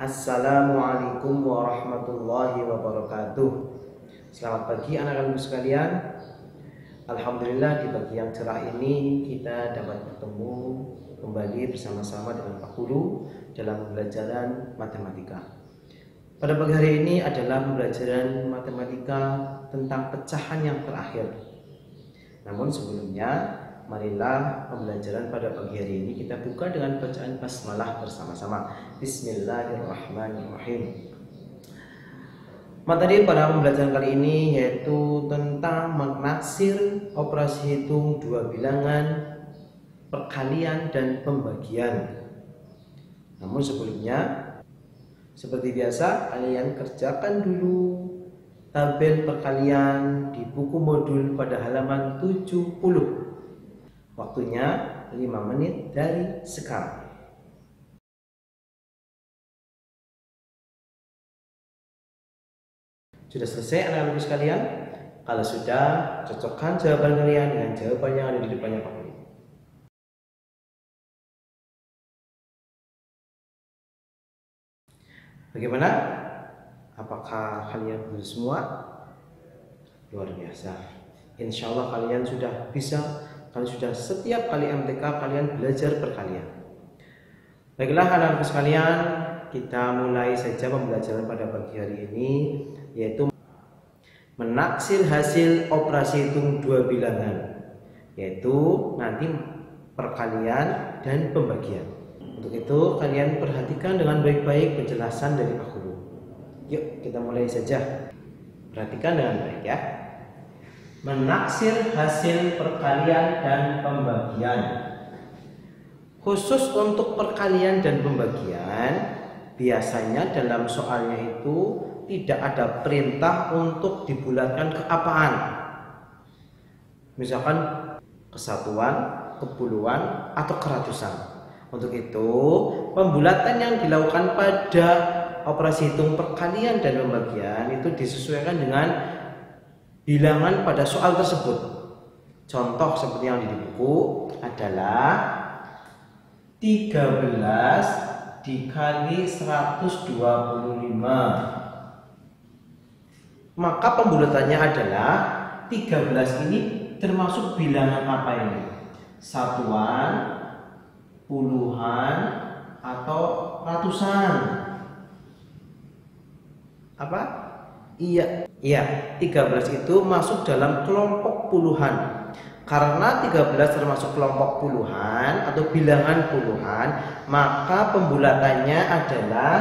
Assalamualaikum warahmatullahi wabarakatuh. Selamat pagi anak-anak sekalian. Alhamdulillah di pagi yang cerah ini kita dapat bertemu kembali bersama-sama dengan Pak Guru dalam pembelajaran matematika. Pada pagi hari ini adalah pembelajaran matematika tentang pecahan yang terakhir. Namun sebelumnya, marilah pembelajaran pada pagi hari ini kita buka dengan bacaan basmalah bersama-sama. Bismillahirrahmanirrahim. Materi pada pembelajaran kali ini yaitu tentang menaksir operasi hitung dua bilangan, perkalian dan pembagian. Namun sebelumnya seperti biasa, kalian kerjakan dulu tabel perkalian di buku modul pada halaman 70. Waktunya 5 menit dari sekarang. Sudah selesai anak-anak sekalian? Kalau sudah, cocokkan jawaban kalian dengan jawaban yang ada di depannya Pak Bagaimana? Apakah kalian semua? Luar biasa. Insya Allah kalian sudah bisa. Kalian sudah setiap kali MTK kalian belajar perkalian. Baiklah anak-anak sekalian, kita mulai saja pembelajaran pada pagi hari ini yaitu menaksir hasil operasi hitung dua bilangan yaitu nanti perkalian dan pembagian. Untuk itu kalian perhatikan dengan baik-baik penjelasan dari Guru. Yuk kita mulai saja. Perhatikan dengan baik ya. Menaksir hasil perkalian dan pembagian. Khusus untuk perkalian dan pembagian, biasanya dalam soalnya itu tidak ada perintah untuk dibulatkan ke apaan. Misalkan kesatuan, kepuluhan, atau keratusan. Untuk itu, pembulatan yang dilakukan pada operasi hitung perkalian dan pembagian itu disesuaikan dengan bilangan pada soal tersebut. Contoh seperti yang di buku adalah 13 dikali 125. Maka pembulatannya adalah 13 ini termasuk bilangan apa ini? Satuan, puluhan atau ratusan apa iya. Iya 13 itu masuk dalam kelompok puluhan. Karena 13 termasuk kelompok puluhan atau bilangan puluhan maka pembulatannya adalah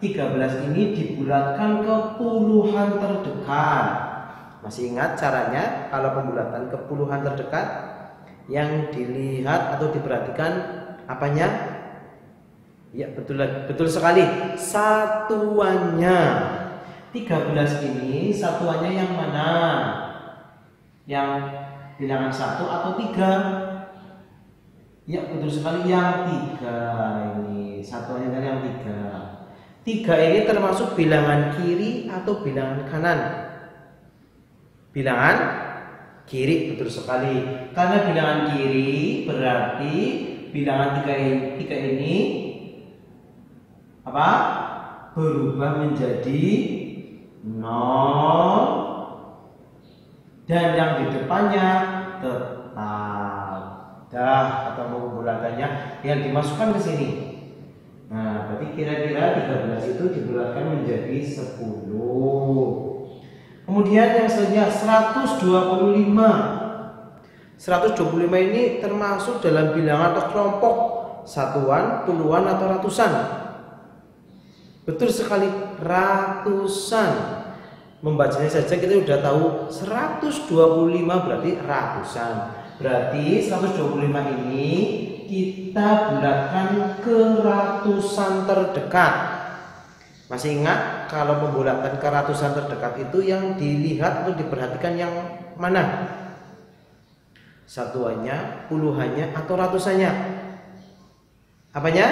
13 ini dibulatkan ke puluhan terdekat. Masih ingat caranya kalau pembulatan ke puluhan terdekat? Yang dilihat atau diperhatikan apanya? Ya betul betul sekali. Satuannya 13 ini satuannya yang mana? Yang bilangan satu atau tiga? Ya betul sekali yang tiga ini satuannya dari yang tiga. Tiga ini termasuk bilangan kiri atau bilangan kanan? Bilangan kiri betul sekali. Karena bilangan kiri berarti bilangan tiga ini, tiga ini apa berubah menjadi nol. Dan yang di depannya tetap dah atau pembulatannya yang dimasukkan ke sini. Nah berarti kira-kira 13 itu dibulatkan menjadi 10 kemudian yang selanjutnya 125 125 ini termasuk dalam bilangan atau kelompok satuan, puluhan atau ratusan. Betul sekali, ratusan. Membacanya saja kita sudah tahu 125 berarti ratusan. Berarti 125 ini kita bulatkan ke ratusan terdekat. Masih ingat kalau pembulatan ke ratusan terdekat itu yang dilihat atau diperhatikan yang mana? Satuannya, puluhannya atau ratusannya? Apanya?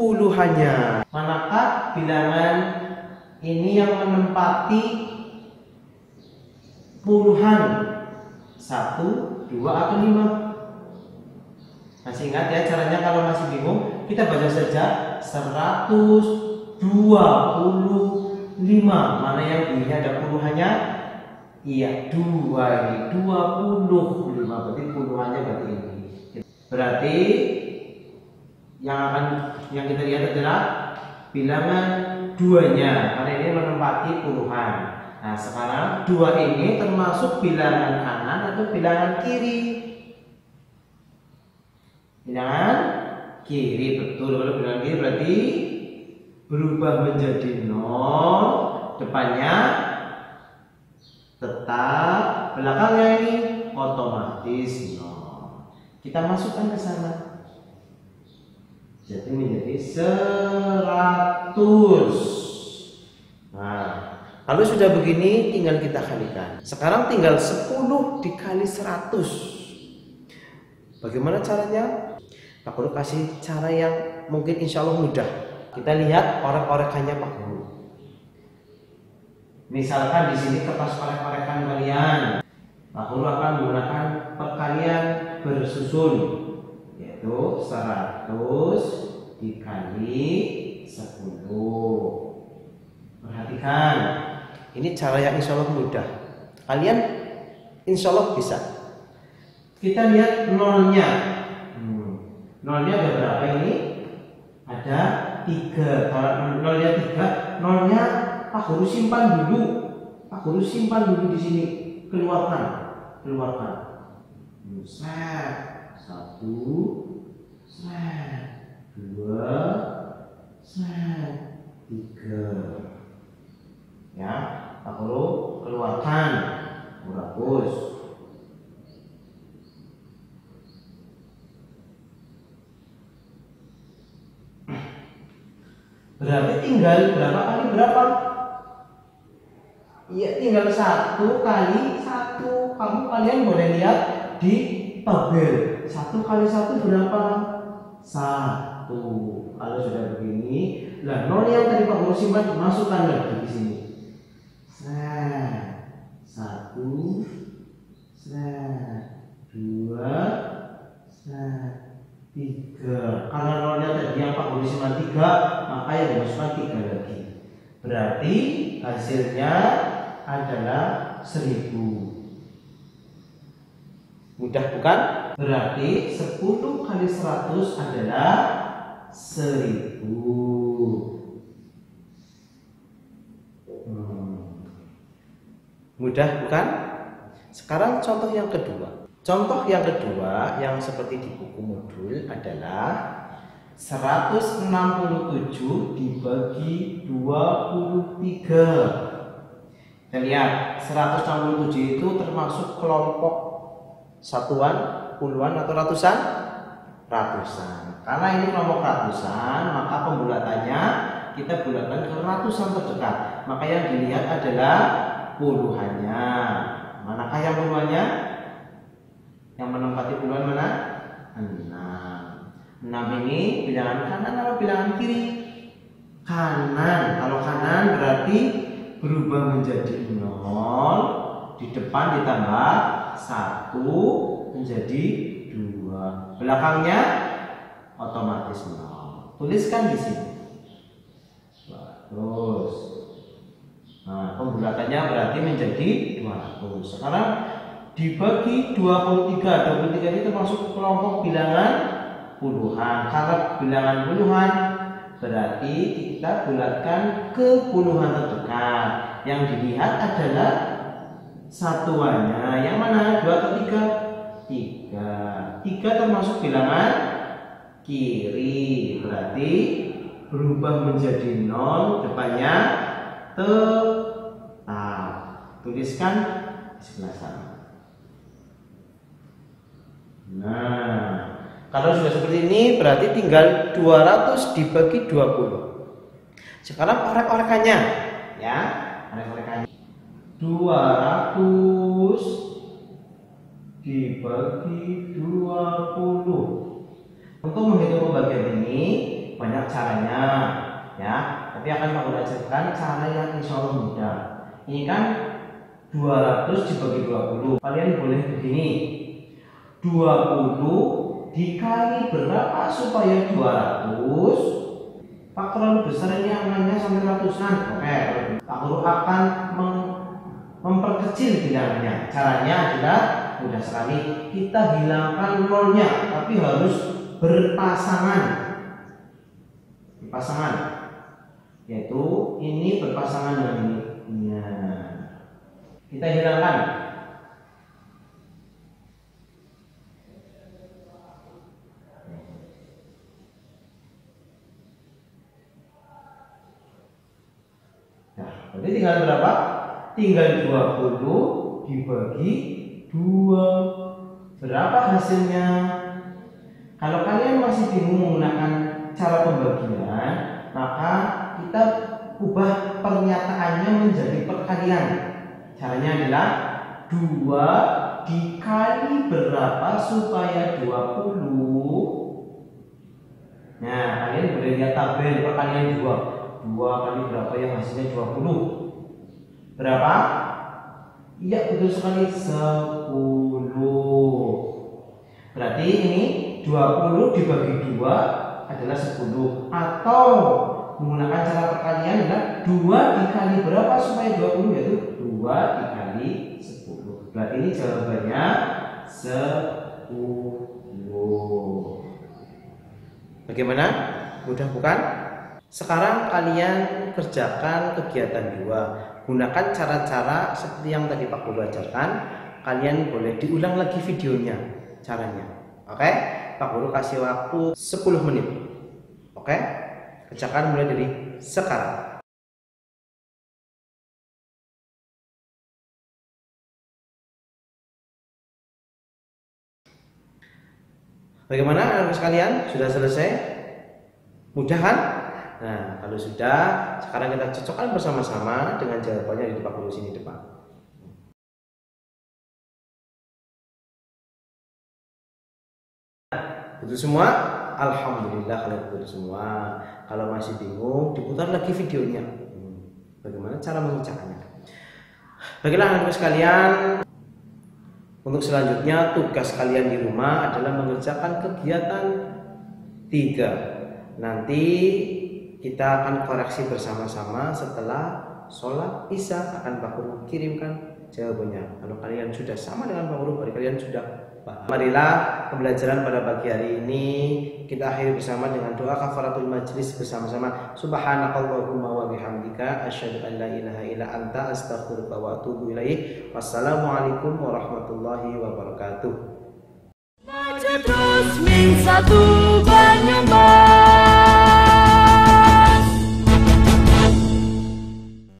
Puluhannya. Manakah bilangan ini yang menempati puluhan? Satu, dua, atau lima? Masih ingat ya caranya kalau masih bingung, kita baca saja 125. Mana yang bunyinya ada puluhannya? Iya, dua ini, 25. Berarti puluhannya berarti ini. Berarti yang akan yang kita lihat adalah bilangan duanya karena ini menempati puluhan. Nah, sekarang dua ini termasuk bilangan kanan atau bilangan kiri? Bilangan kiri betul kalau bilangan kiri berarti berubah menjadi nol depannya tetap belakangnya ini otomatis nol. Kita masukkan ke sana. Jadi menjadi 100. Nah, kalau sudah begini tinggal kita kalikan. Sekarang tinggal 10 dikali 100. Bagaimana caranya? Guru kasih cara yang mungkin insya Allah mudah. Kita lihat orek-orekannya Pak Guru. Misalkan di sini kertas orek-orekan kalian, Pak Guru akan menggunakan perkalian bersusun yaitu 100 dikali 10 perhatikan. Ini cara yang insya Allah mudah. Kalian insya Allah bisa. Kita lihat nolnya. Hmm. nolnya ada berapa ini? Ada tiga. Kalau nolnya tiga nolnya Pak Guru simpan dulu. Pak Guru simpan dulu di sini. Keluarkan. Keluarkan. Satu set. Dua. Set. Tiga. Ya tak perlu keluarkan hapus. Berarti tinggal berapa kali berapa? Iya tinggal satu kali satu. Kamu kalian boleh lihat di tabel. Satu kali satu berapa satu. Kalau sudah begini lah nol yang tadi Pak Guru simpan masukkan lagi di sini. Set. Satu. Set. Dua. Set. Tiga. Karena nolnya tadi yang Pak Guru simpan tiga maka yang dimasukkan tiga lagi. Berarti hasilnya adalah seribu. Mudah bukan? Berarti 10 kali 100 adalah 1000. Hmm. Mudah bukan? Sekarang contoh yang kedua. Contoh yang kedua yang seperti di buku modul adalah 167 dibagi 23. Kita lihat 167 itu termasuk kelompok satuan, puluhan atau ratusan? Ratusan. Karena ini kelompok ratusan, maka pembulatannya kita bulatkan ke ratusan terdekat. Maka yang dilihat adalah puluhannya. Manakah yang puluhannya? Yang menempati puluhan mana? 6. 6 ini bilangan kanan atau bilangan kiri? Kanan. Kalau kanan berarti berubah menjadi 0 di depan ditambah satu menjadi dua. Belakangnya otomatis nol. Tuliskan di sini. Terus nah pembulatannya berarti menjadi 200 sekarang dibagi 23 23 ini termasuk kelompok bilangan puluhan. Kalau bilangan puluhan berarti kita bulatkan ke puluhan terdekat. Yang dilihat adalah satuannya yang mana? Dua atau tiga? Tiga. Tiga termasuk bilangan kiri. Berarti berubah menjadi nol depannya tetap. Tuliskan di sebelah sana. Nah kalau sudah seperti ini berarti tinggal 200 dibagi 20 sekarang orek-orekannya ya. Orek-orekannya 200 dibagi 20 untuk menghitung pembagian ini banyak caranya ya. Tapi akan aku ajarkan cara yang insya Allah mudah. Ini kan 200 dibagi 20 kalian boleh begini. 20 dikali berapa supaya 200 faktor besar ini angkanya sampai ratusan. Oke Pak Guru akan mem memperkecil bilangannya caranya adalah mudah sekali. Kita hilangkan nolnya tapi harus berpasangan. Berpasangan. Yaitu ini berpasangan dengan ini. Nah, kita hilangkan. Nah, berarti tinggal berapa? Tinggal 20 dibagi 2. Berapa hasilnya? Kalau kalian masih bingung menggunakan cara pembagian, maka kita ubah pernyataannya menjadi perkalian. Caranya adalah 2 dikali berapa supaya 20 Nah, kalian boleh lihat tabel perkalian 2 2 kali berapa yang hasilnya 20 Berapa? Iya betul sekali 10 Berarti ini 20 dibagi 2 adalah 10 Atau menggunakan cara perkalian adalah 2 dikali berapa supaya 20 yaitu 2 dikali 10 Berarti ini jawabannya 10 Bagaimana? Mudah bukan? Sekarang kalian kerjakan kegiatan dua. Gunakan cara-cara seperti yang tadi Pak Guru ajarkan. Kalian boleh diulang lagi videonya caranya. Oke? Pak Guru kasih waktu 10 menit. Oke? Kerjakan mulai dari sekarang. Bagaimana anak sekalian? Sudah selesai? Mudah kan? Nah, kalau sudah, sekarang kita cocokkan bersama-sama dengan jawabannya di Guru sini depan. Betul semua? Alhamdulillah kalian betul semua. Kalau masih bingung, diputar lagi videonya. Hmm, Bagaimana cara mengerjakannya? Baiklah anak sekalian, untuk selanjutnya tugas kalian di rumah adalah mengerjakan kegiatan tiga. Nanti kita akan koreksi bersama-sama setelah sholat isya akan Pak Guru kirimkan jawabannya. Kalau kalian sudah sama dengan Pak Guru, berarti kalian sudah paham. Marilah pembelajaran pada pagi hari ini kita akhiri bersama dengan doa kafaratul majlis bersama-sama. Subhanakallahumma wa bihamdika asyhadu an la ilaha illa anta astaghfiruka wa atubu ilaik. Wassalamualaikum warahmatullahi wabarakatuh. Maju terus min satu